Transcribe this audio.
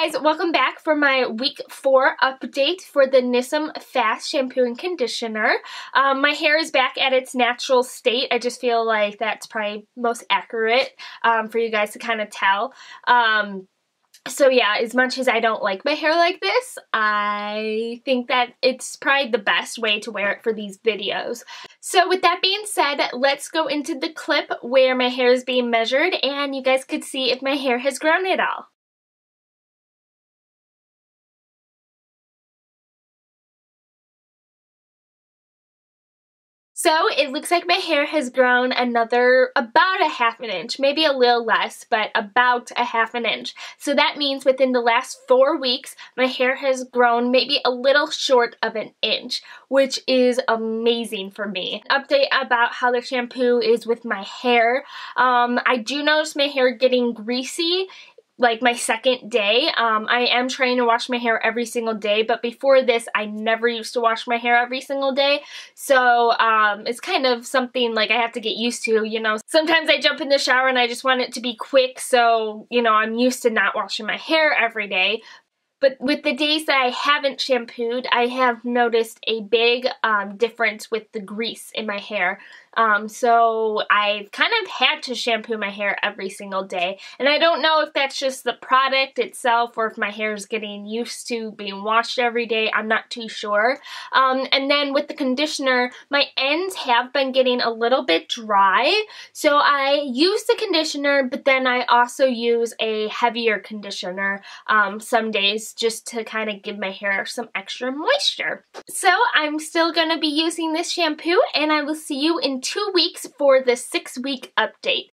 guys, welcome back for my week four update for the Nisim Fast Shampoo and Conditioner. Um, my hair is back at its natural state. I just feel like that's probably most accurate um, for you guys to kind of tell. Um, so yeah, as much as I don't like my hair like this, I think that it's probably the best way to wear it for these videos. So with that being said, let's go into the clip where my hair is being measured and you guys could see if my hair has grown at all. So it looks like my hair has grown another about a half an inch, maybe a little less, but about a half an inch. So that means within the last four weeks, my hair has grown maybe a little short of an inch, which is amazing for me. Update about how the shampoo is with my hair. Um, I do notice my hair getting greasy like my second day. Um, I am trying to wash my hair every single day, but before this, I never used to wash my hair every single day. So um, it's kind of something like I have to get used to, you know. Sometimes I jump in the shower and I just want it to be quick, so, you know, I'm used to not washing my hair every day. But with the days that I haven't shampooed, I have noticed a big um, difference with the grease in my hair. Um, so I've kind of had to shampoo my hair every single day. And I don't know if that's just the product itself or if my hair is getting used to being washed every day. I'm not too sure. Um, and then with the conditioner, my ends have been getting a little bit dry. So I use the conditioner, but then I also use a heavier conditioner um, some days just to kind of give my hair some extra moisture. So I'm still going to be using this shampoo and I will see you in two weeks for the six week update.